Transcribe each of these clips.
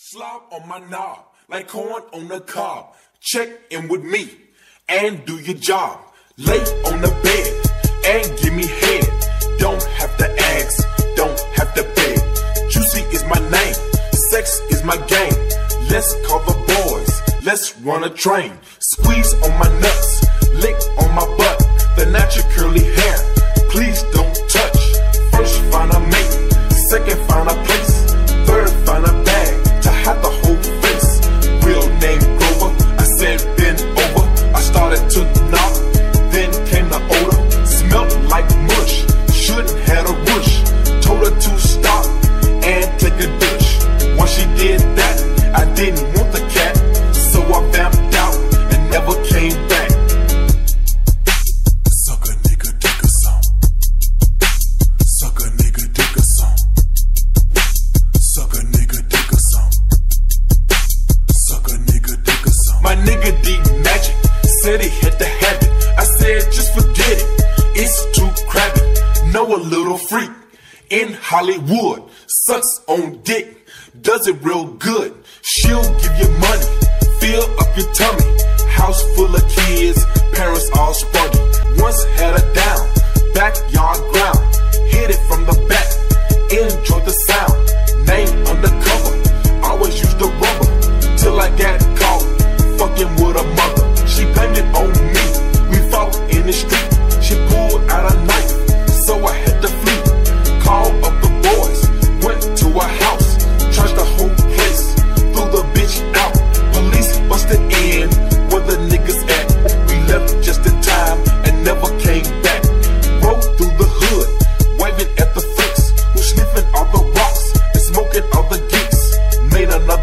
Slob on my knob, like corn on the cob. Check in with me and do your job. Lay on the bed and give me head. Don't have to ask, don't have to beg. Juicy is my name, sex is my game. Let's call the boys, let's run a train. Squeeze on my nuts, said he had to have it. I said just forget it. It's too crabby. Know a little freak in Hollywood. Sucks on dick. Does it real good. She'll give you money. Fill up your tummy. House full of kids. Parents all spruggy. Once had her down. Backyard ground. Hit it from the back. Enjoy the sound.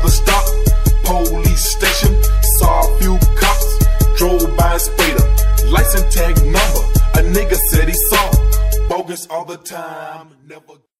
Stop. Police station. Saw a few cops. Drove by and sprayed 'em. License tag number. A nigga said he saw. Bogus all the time. Never.